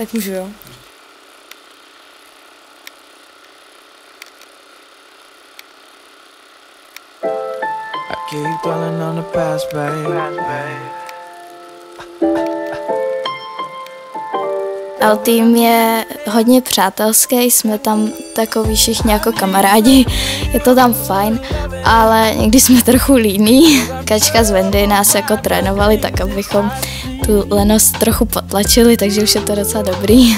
Tak můžu, jo. I keep dwelling on the past, babe. Ale tým je hodně přátelský, jsme tam takový všichni jako kamarádi, je to tam fajn, ale někdy jsme trochu líní. Kačka z Wendy nás jako trénovali tak, abychom tu lenost trochu potlačili, takže už je to docela dobrý.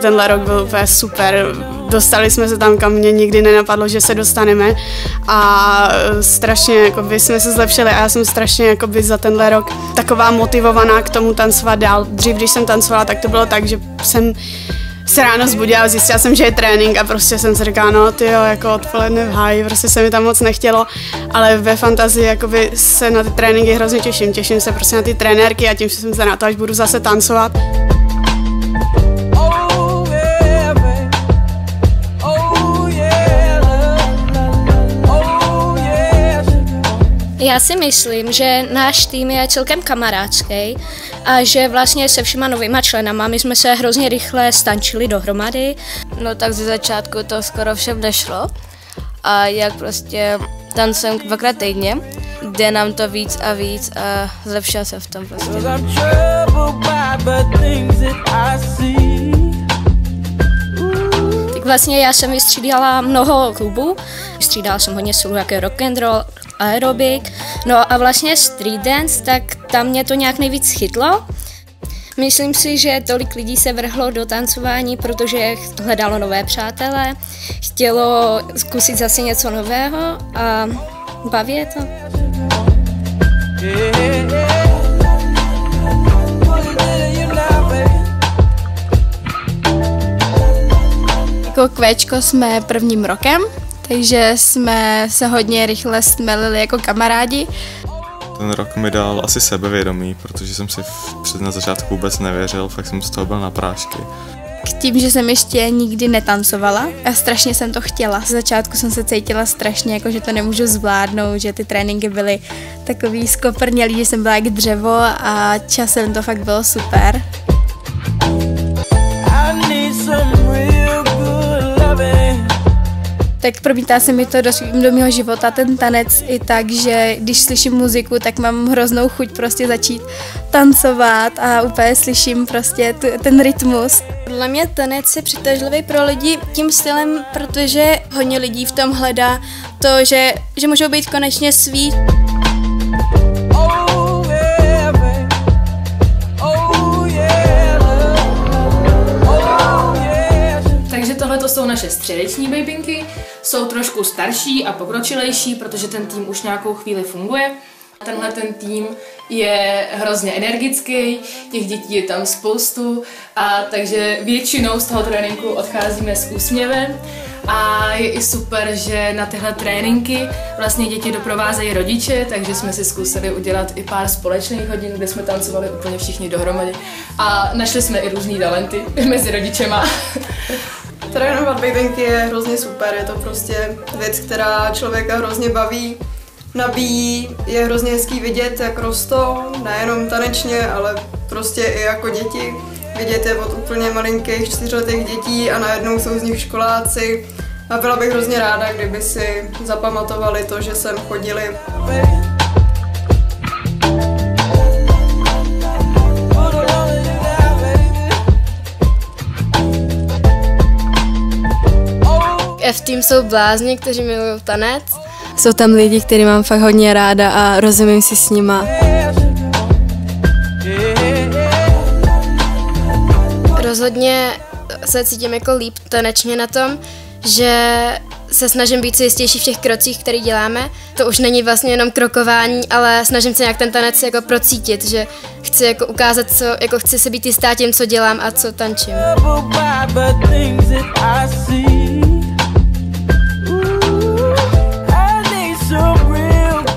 Tenhle rok byl úplně super. Dostali jsme se tam, kam mě nikdy nenapadlo, že se dostaneme a strašně jakoby, jsme se zlepšili a já jsem strašně jakoby, za tenhle rok taková motivovaná k tomu tancovat dál. Dřív, když jsem tancovala, tak to bylo tak, že jsem se ráno zbudila, zjistila jsem, že je trénink a prostě jsem si říkala, no ty jo, jako odpoledne v háji, prostě se mi tam moc nechtělo, ale ve fantazii jakoby se na ty tréninky hrozně těším, těším se prostě na ty trenérky a tím jsem se na to, až budu zase tancovat. Já si myslím, že náš tým je celkem kamarádský a že vlastně se všema novýma členama my jsme se hrozně rychle stančili dohromady. No tak ze začátku to skoro všem nešlo a jak prostě tancujeme dvakrát týdně, jde nám to víc a víc a zlepšila se v tom prostě. Tak vlastně já jsem vystřídala mnoho klubů, vystřídala jsem hodně sulů, jako rock and roll, aerobik, no a vlastně street dance, tak tam mě to nějak nejvíc chytlo. Myslím si, že tolik lidí se vrhlo do tancování, protože hledalo nové přátele, chtělo zkusit zase něco nového a baví je to. Jako kvéčko jsme prvním rokem, takže jsme se hodně rychle stmelili jako kamarádi. Ten rok mi dal asi sebevědomí, protože jsem si před na začátku vůbec nevěřil, fakt jsem z toho byl na prášky. K tím, že jsem ještě nikdy netancovala a strašně jsem to chtěla. Z začátku jsem se cítila strašně, jako že to nemůžu zvládnout, že ty tréninky byly takový skoprnělý, že jsem byla jak dřevo a časem to fakt bylo super. Tak promítá se mi to do, do mého života, ten tanec i tak, že když slyším muziku, tak mám hroznou chuť prostě začít tancovat a úplně slyším prostě tu, ten rytmus. Podle mě tanec je přitažlivý pro lidi tím stylem, protože hodně lidí v tom hledá to, že, že můžou být konečně svý. To jsou naše středeční babinky. Jsou trošku starší a pokročilejší, protože ten tým už nějakou chvíli funguje. Tenhle ten tým je hrozně energický, těch dětí je tam spoustu a takže většinou z toho tréninku odcházíme s úsměvem a je i super, že na tyhle tréninky vlastně děti doprovázejí rodiče, takže jsme si zkusili udělat i pár společných hodin, kde jsme tancovali úplně všichni dohromady a našli jsme i různý talenty mezi rodičema. Trénovat babynky je hrozně super, je to prostě věc, která člověka hrozně baví, nabíjí, je hrozně hezký vidět, jak rostou, nejenom tanečně, ale prostě i jako děti. Vidět je od úplně malinkých čtyřletých dětí a najednou jsou z nich školáci. A byla bych hrozně ráda, kdyby si zapamatovali to, že sem chodili. F-team jsou blázni, kteří milují tanec. Jsou tam lidi, který mám fakt hodně ráda a rozumím si s nima. Rozhodně se cítím jako líp tanečně na tom, že se snažím být si jistější v těch krocích, které děláme. To už není vlastně jenom krokování, ale snažím se nějak ten tanec jako procítit, že chci jako ukázat, co, jako chci se být jistá tím, co dělám a co tančím.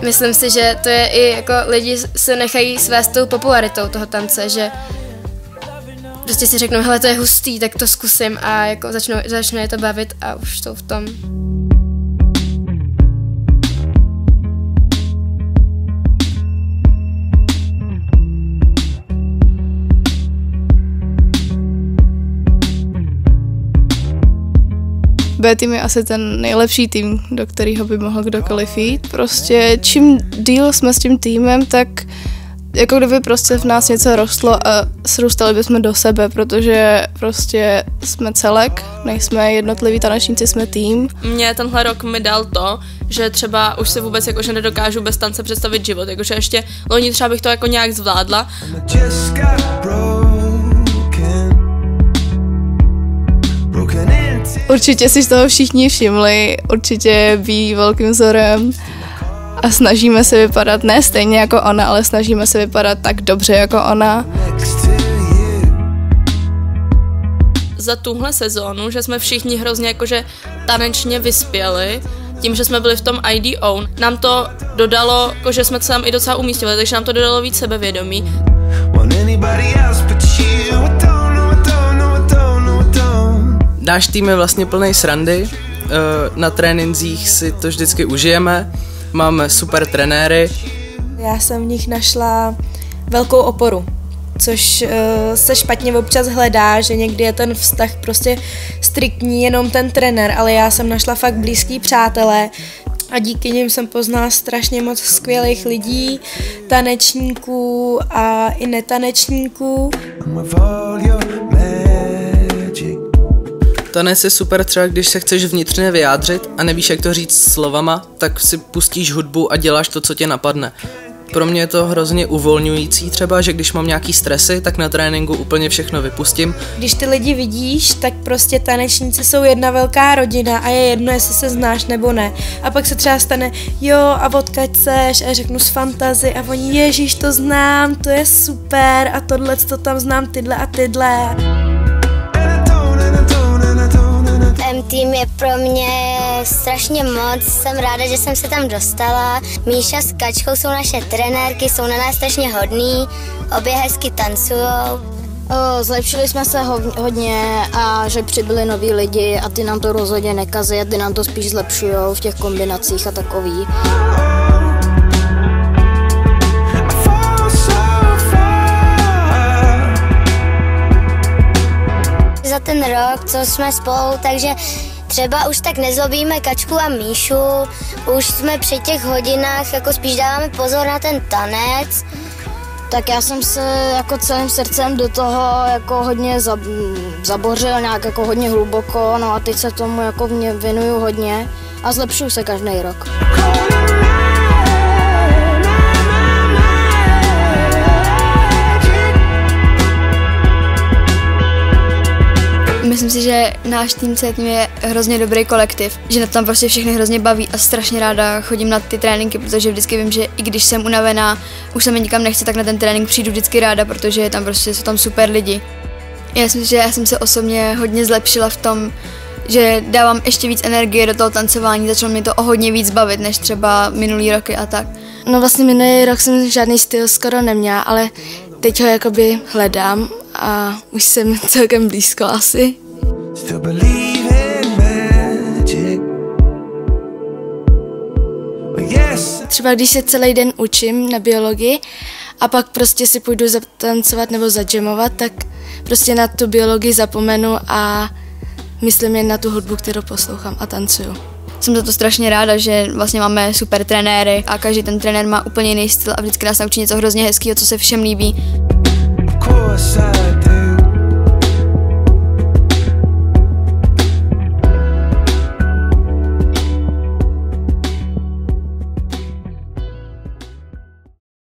Myslím si, že to je i jako lidi se nechají svést tou popularitou toho tance, že prostě si řeknou, hele, to je hustý, tak to zkusím a jako začnou, začnou je to bavit a už jsou v tom. B tým je asi ten nejlepší tým, do kterého by mohl kdokoliv jít. Prostě čím díl jsme s tím týmem, tak jako kdyby prostě v nás něco rostlo a srůstali bychom do sebe, protože prostě jsme celek, nejsme jednotliví tanečníci, jsme tým. Mě tenhle rok mi dal to, že třeba už si vůbec jakože nedokážu bez tance představit život, jakože ještě loni třeba bych to jako nějak zvládla. Just Určitě si z toho všichni všimli, určitě být velkým vzorem a snažíme se vypadat ne stejně jako ona, ale snažíme se vypadat tak dobře jako ona. za tuhle sezónu, že jsme všichni hrozně jakože tanečně vyspěli, tím, že jsme byli v tom ID Own, nám to dodalo, jako že jsme se tam i docela umístili, takže nám to dodalo víc sebevědomí. Náš tým je vlastně plný srandy, eh, na trénincích si to vždycky užijeme, máme super trenéry, Já jsem v nich našla velkou oporu, což uh, se špatně občas hledá, že někdy je ten vztah prostě striktní jenom ten trenér, ale já jsem našla fakt blízký přátelé a díky nim jsem poznala strašně moc skvělých lidí, tanečníků a i netanečníků. I'm Tanec je super třeba, když se chceš vnitřně vyjádřit a nevíš, jak to říct slovama, tak si pustíš hudbu a děláš to, co tě napadne. Pro mě je to hrozně uvolňující třeba, že když mám nějaký stresy, tak na tréninku úplně všechno vypustím. Když ty lidi vidíš, tak prostě tanečníci jsou jedna velká rodina a je jedno, jestli se znáš nebo ne. A pak se třeba stane, jo, a odkaď seš? A řeknu z fantazy a oni, ježíš, to znám, to je super a tohle, to tam znám, tyhle a tyhle. Tým je pro mě strašně moc, jsem ráda, že jsem se tam dostala. Míša s Kačkou jsou naše trenérky, jsou na nás strašně hodný, obě hezky tancujou. Zlepšili jsme se ho, hodně a že přibyli noví lidi a ty nám to rozhodně nekazí a ty nám to spíš zlepšují v těch kombinacích a takový. Rok, co jsme spolu, takže třeba už tak nezlobíme Kačku a Míšu, už jsme při těch hodinách, jako spíš dáváme pozor na ten tanec. Tak já jsem se jako celým srdcem do toho jako hodně zab, zabořil, nějak jako hodně hluboko, no a teď se tomu jako mě věnuju hodně a zlepšuju se každý rok. Myslím si, že náš tým C je hrozně dobrý kolektiv, že na tam prostě všechny hrozně baví a strašně ráda chodím na ty tréninky, protože vždycky vím, že i když jsem unavená, už se mi nikam nechce, tak na ten trénink přijdu vždycky ráda, protože tam prostě jsou tam super lidi. Já myslím, že já jsem se osobně hodně zlepšila v tom, že dávám ještě víc energie do toho tancování, začalo mě to o hodně víc bavit, než třeba minulý roky a tak. No vlastně minulý rok jsem žádný styl skoro neměla, ale teď ho jakoby hledám a už jsem celkem blízko asi. Still believe in magic. Yes, Třeba když se celý den učím na biologii a pak prostě si půjdu zatancovat nebo zadžemovat, tak prostě na tu biologii zapomenu a myslím jen na tu hudbu, kterou poslouchám a tancuju. Jsem za to strašně ráda, že vlastně máme super trenéry a každý ten trenér má úplně jiný styl a vždycky nás naučí něco hrozně hezkého, co se všem líbí. of course